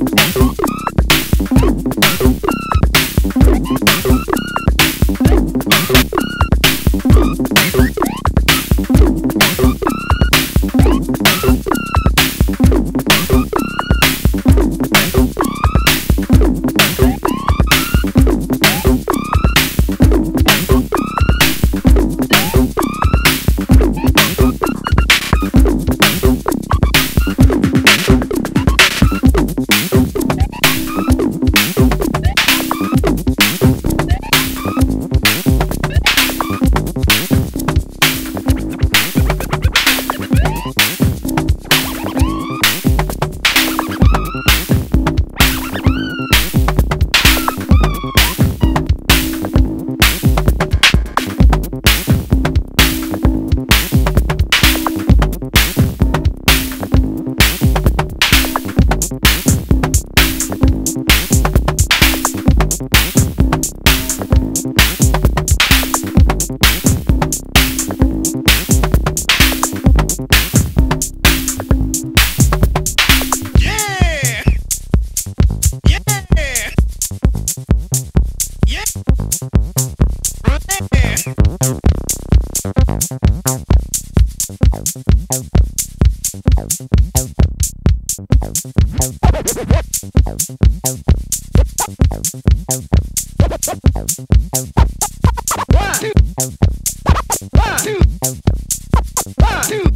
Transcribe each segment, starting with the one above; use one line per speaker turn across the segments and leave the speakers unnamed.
Mm-hmm. One, two, one, two.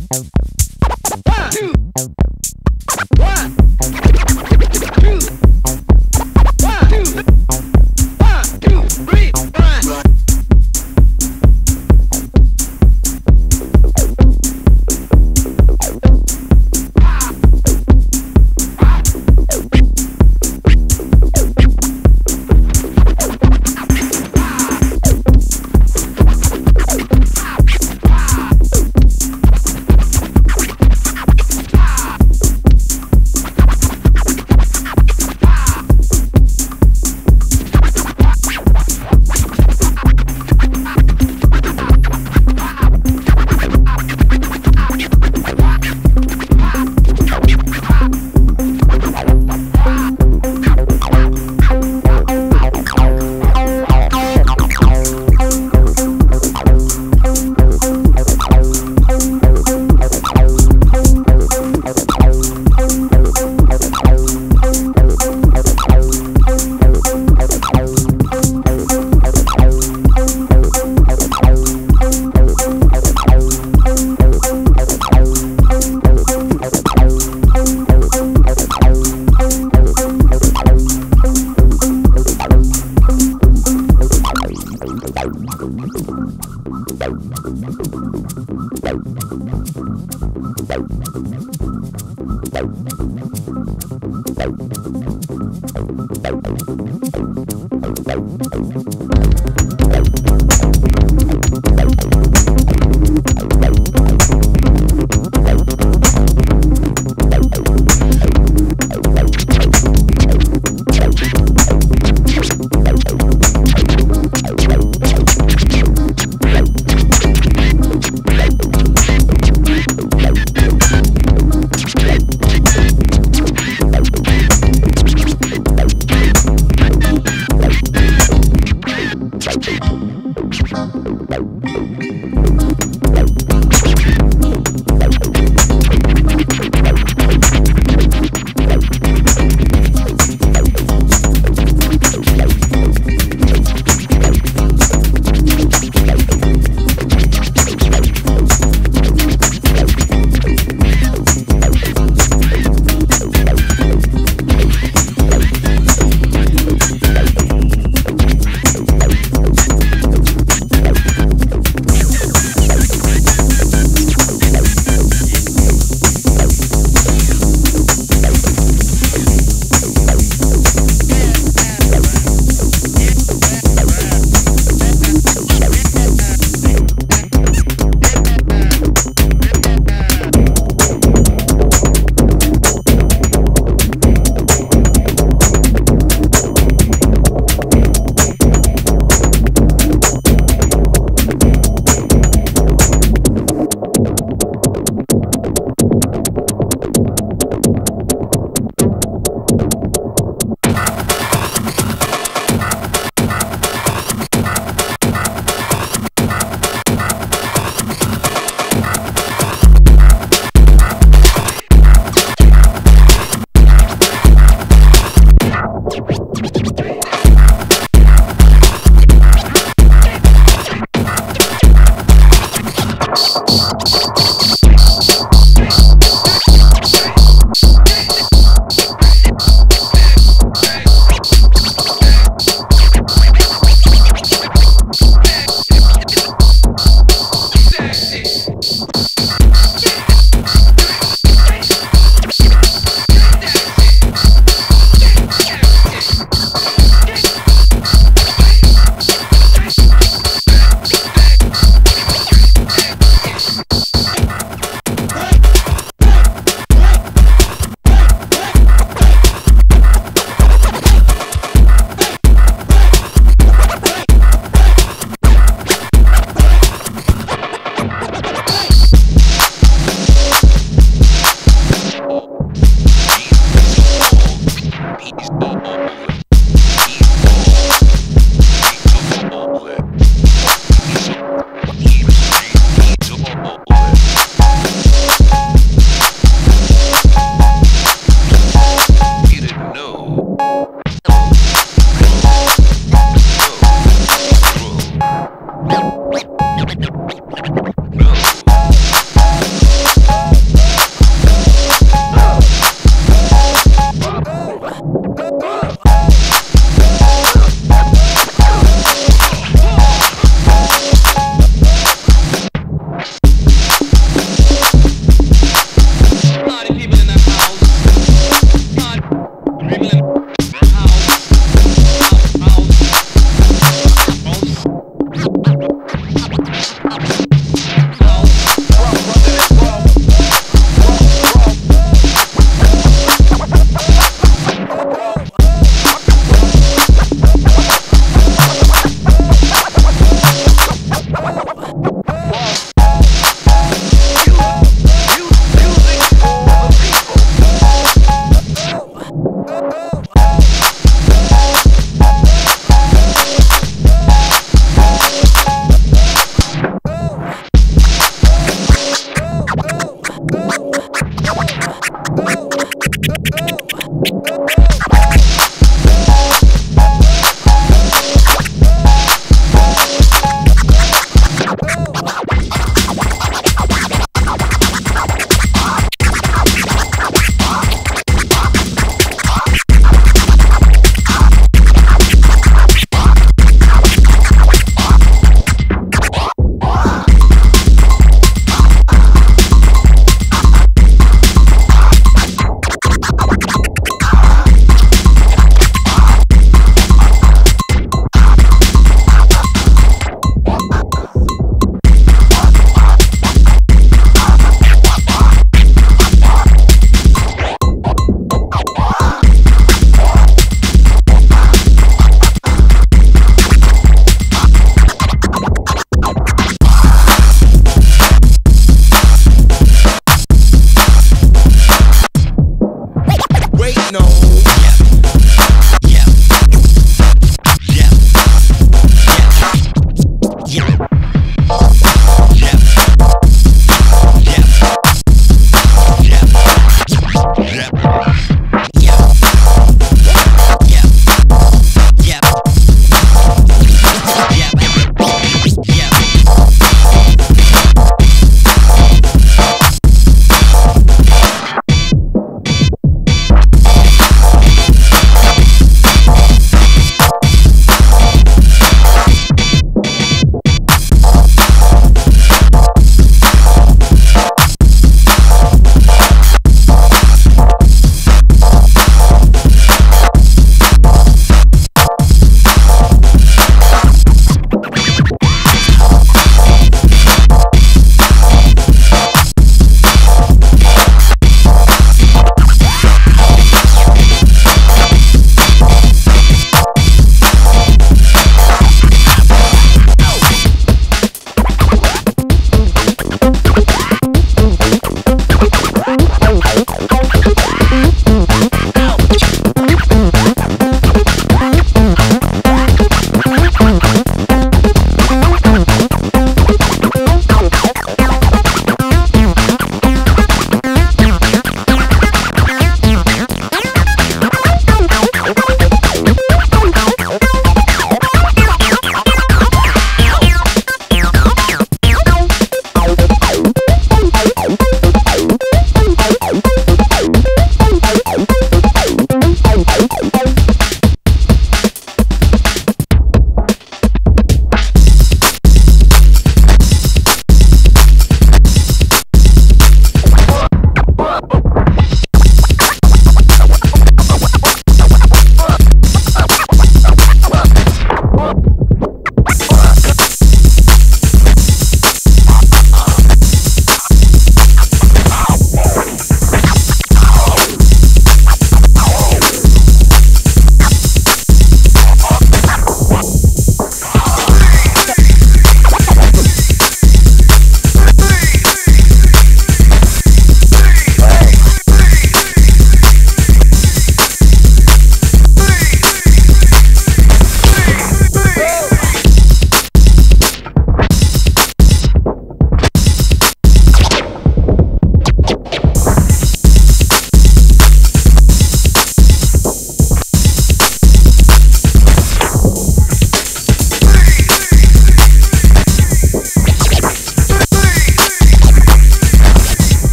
Thank you.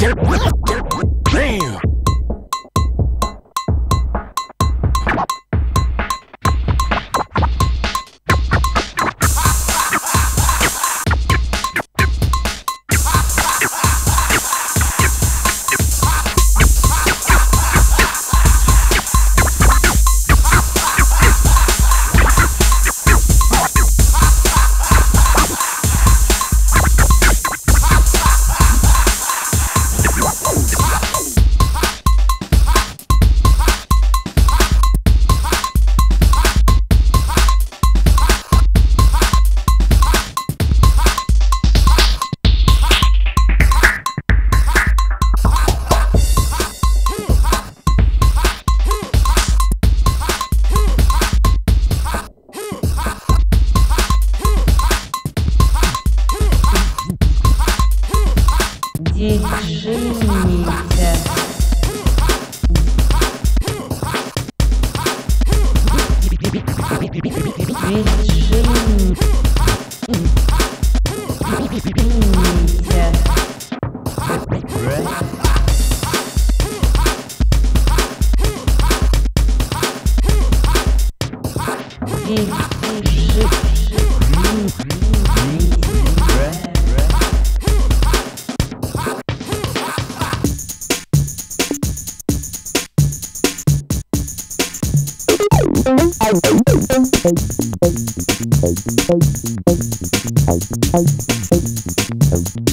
Damn.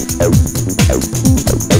out, out, out, out.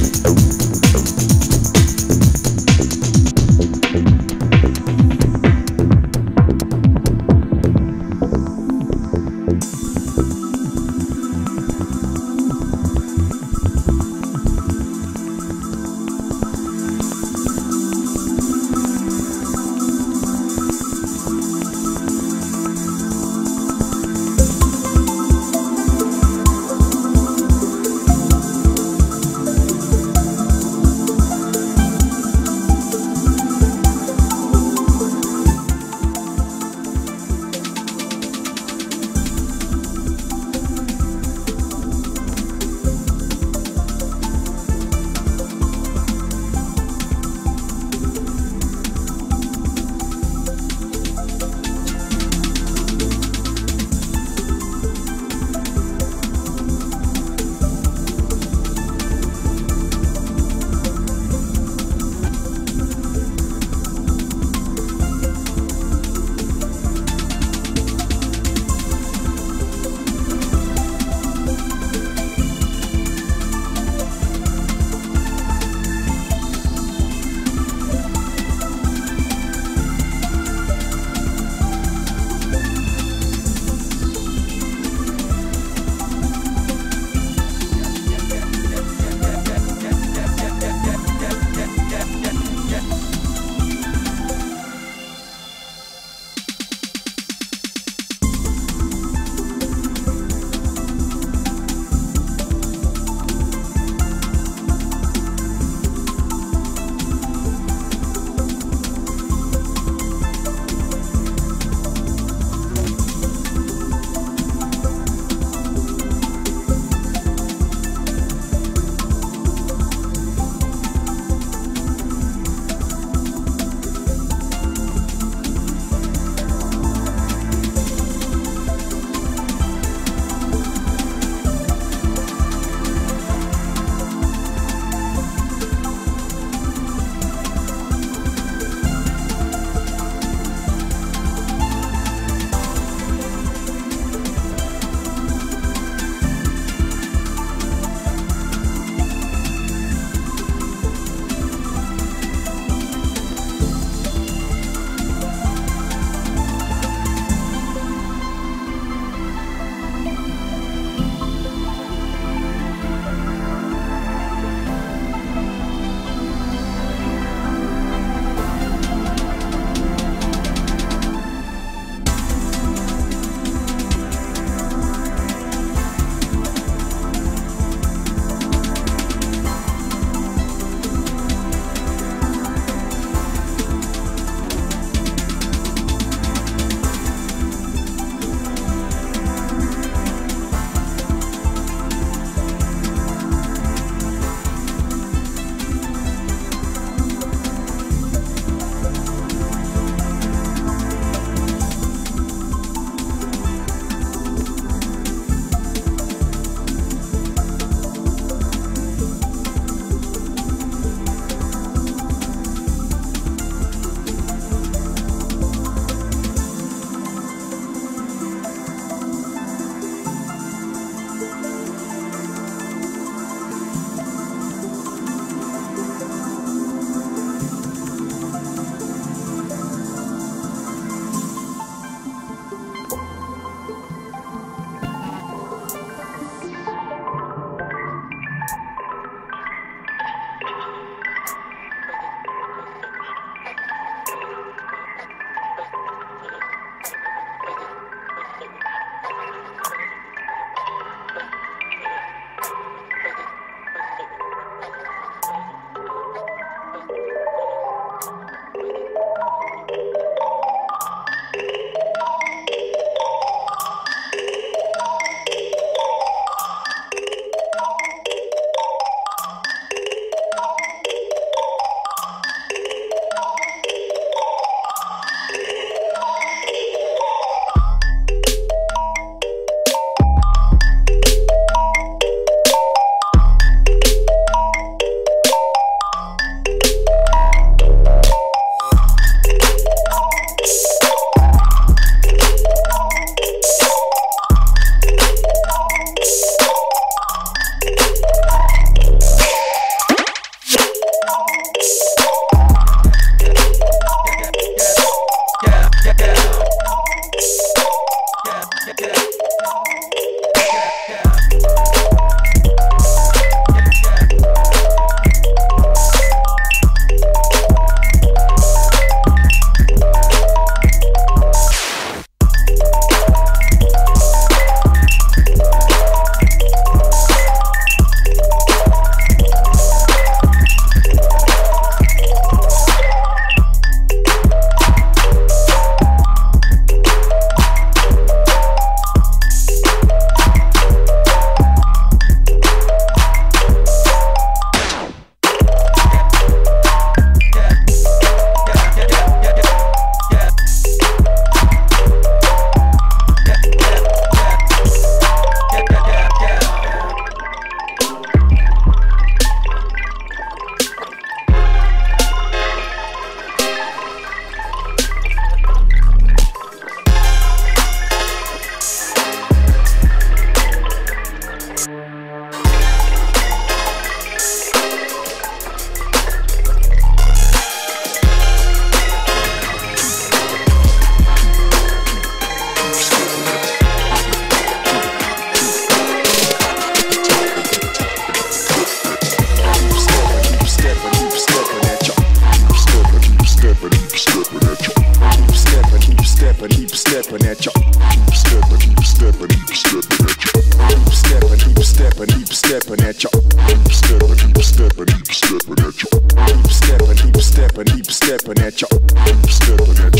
Stepping, keep stepping at ya. Keep stepping at your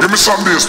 Give me some of this.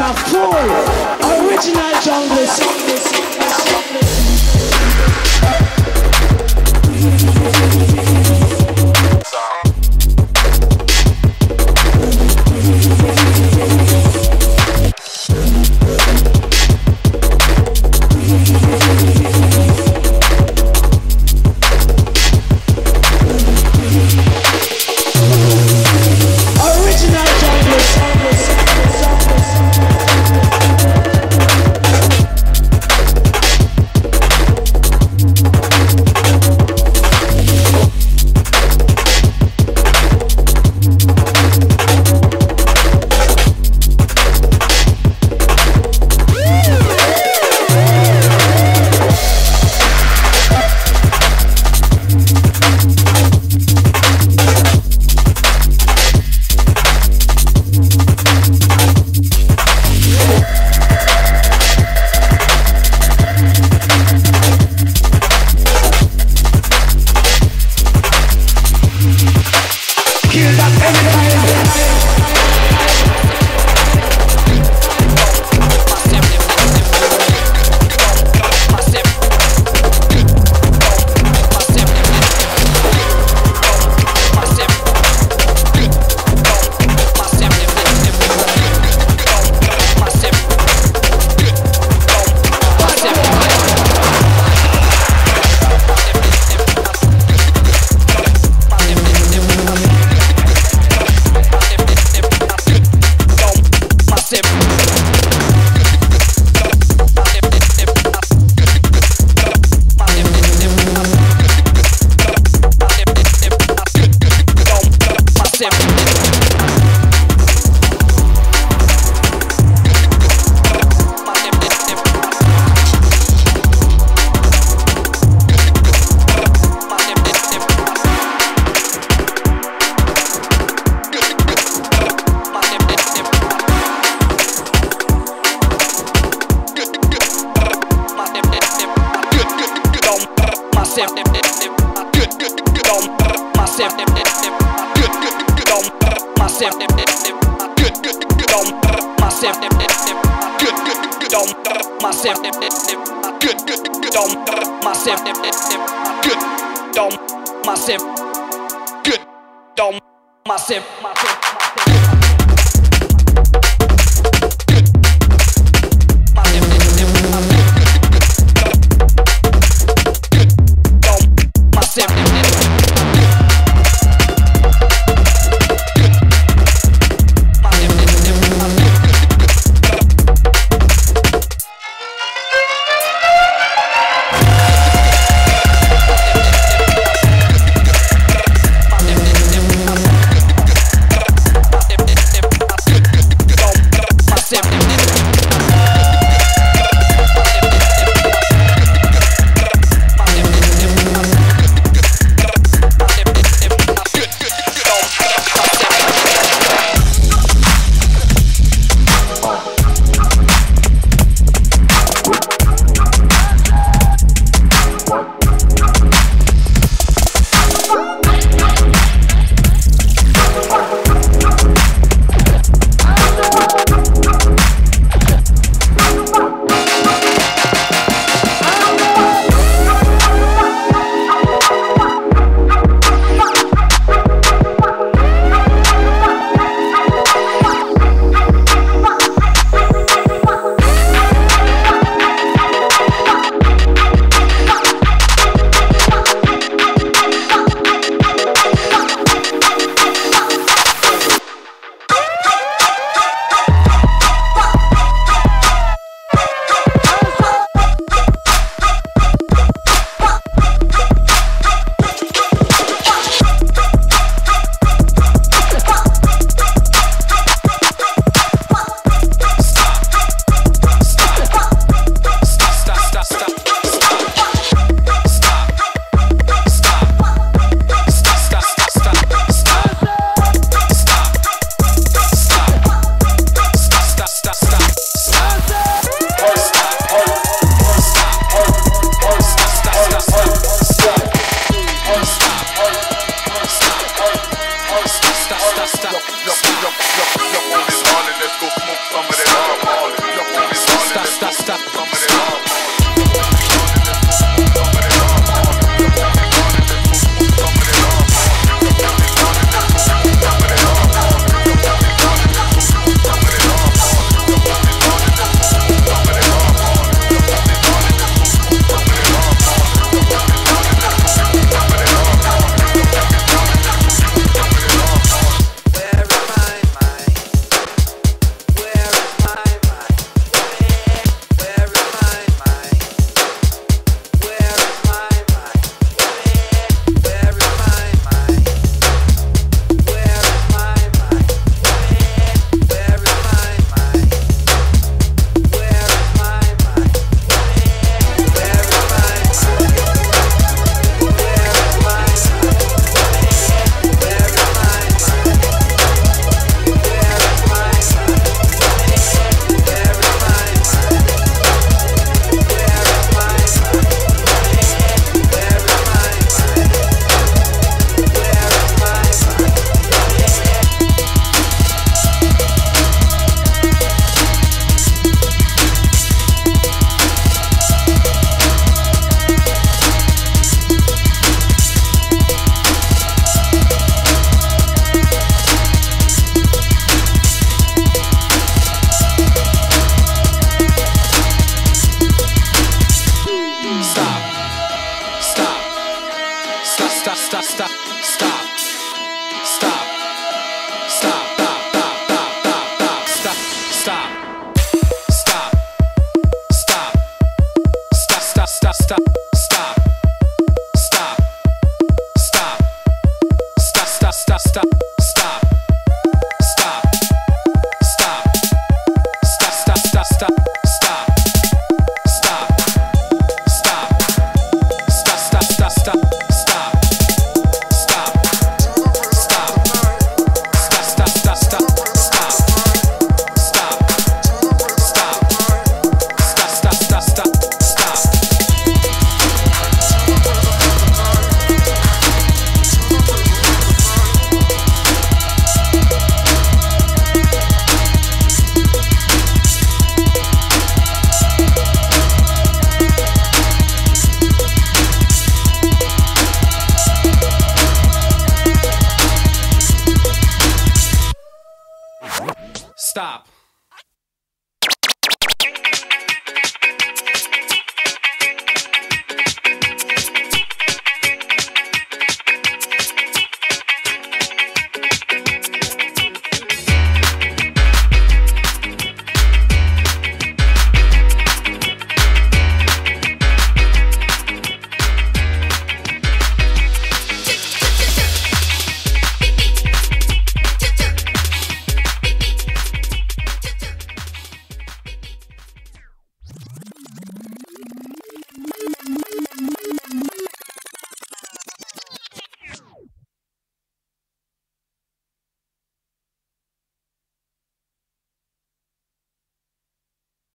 man a fool. Original jungle song.